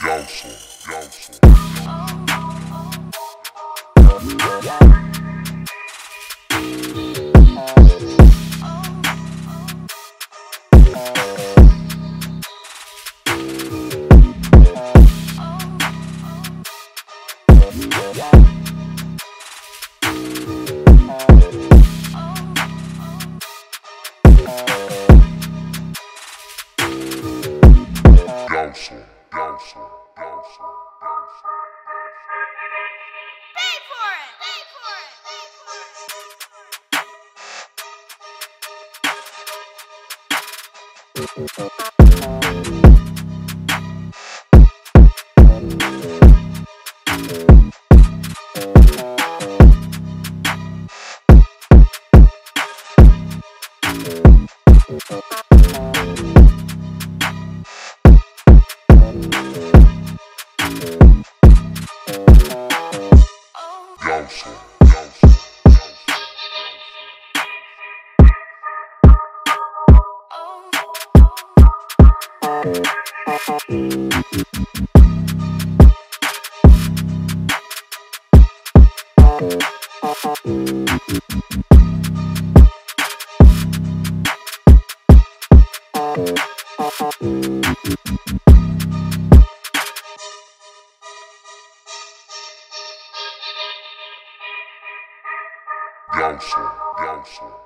Gausso, Gausso. Jouwsel, jouwsel. Pay for Gauße, Gauße.